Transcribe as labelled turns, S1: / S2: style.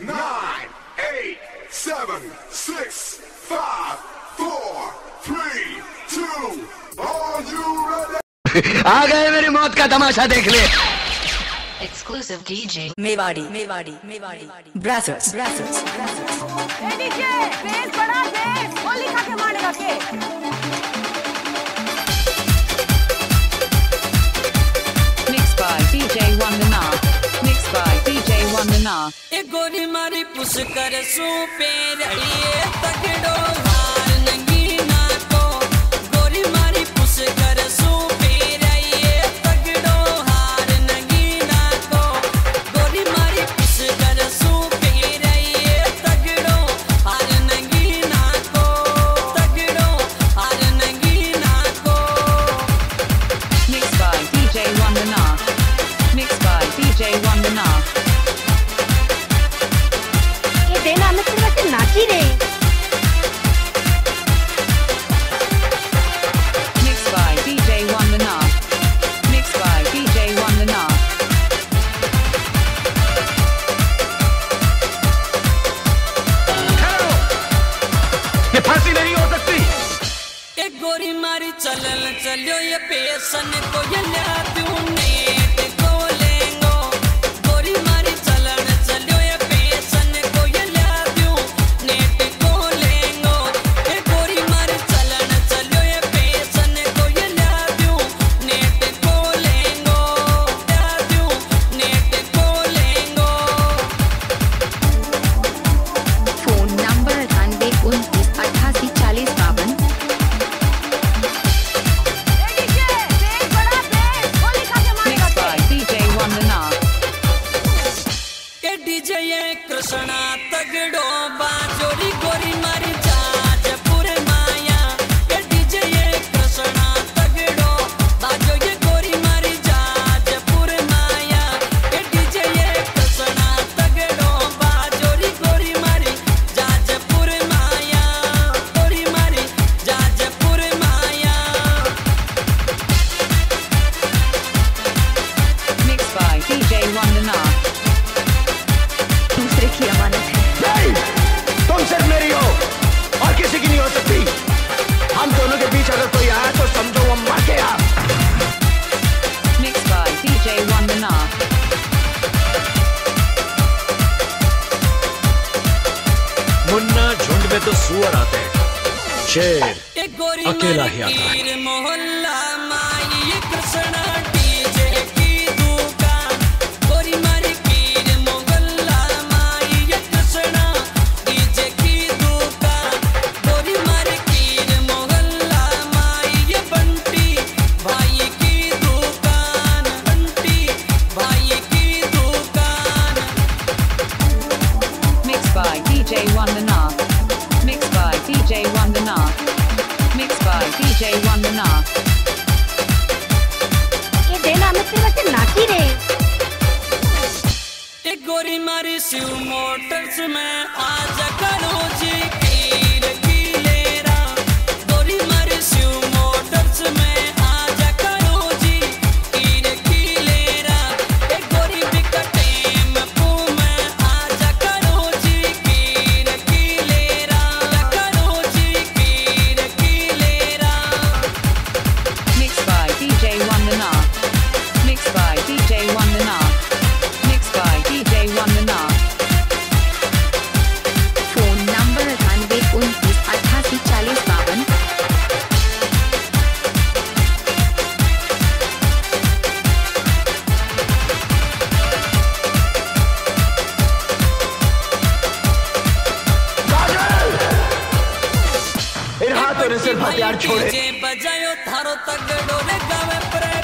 S1: nine, eight, seven, six, five, four, three, two. Are you ready?
S2: आ गए मेरी मौत का तमाशा देखने
S3: Exclusive DJ.
S4: Mewari Mewari Mewari brothers brothers
S5: a DJ bass बड़ा bass Holi खा के मारेगा के
S6: गोरी मारी पुस कर सू रहिए तगड़ो, हार नंगी ना गोरी मारी पुस कर सू हार नंगी ना गोरी मारी पुस कर हार नंगी ना हार नंगी ना को
S7: Mixed by DJ Wandana. Mixed.
S6: गोरी मारी चलन चलियो ये पेशन को ये ला दूँ नेट कृष्णा तगड़ो बाजोरी गोरी मारी की
S3: अमानत है
S2: नहीं तुम सिर्फ़ मेरी हो और किसी की नहीं हो सकती हम दोनों के बीच अगर कोई आया तो समझो वो मर गया
S7: Mixed by DJ Wandana.
S8: Munna झुंड में तो सुअर आते हैं शेर अकेला ही आता है।
S6: मोहल्ला माई कृष्णा
S7: by DJ Wandana.
S5: ये देना हमें तेरे वैसे नाची रे
S6: ए गोरी मारी शिव मोटर्स में आज कीर
S2: ने सिर्फ़ हथियार छोड़े।
S6: बजायो थारो तगड़ो रे गावे प्रेम